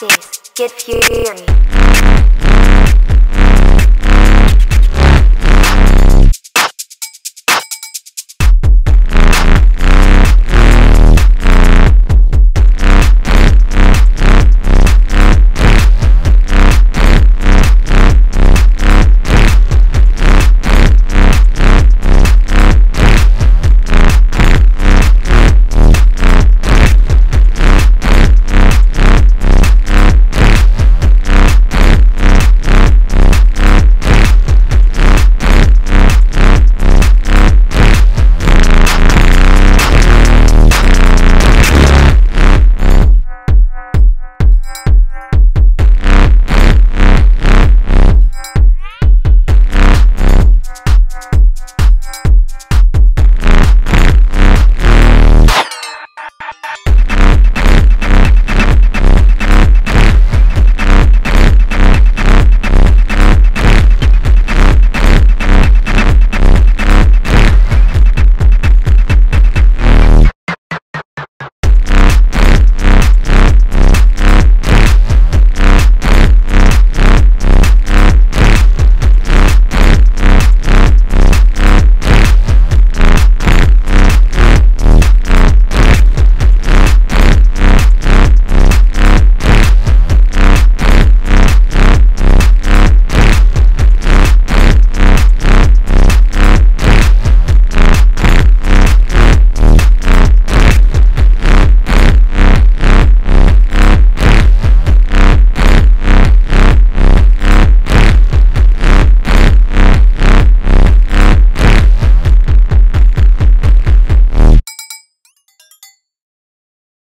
Jace, get fury.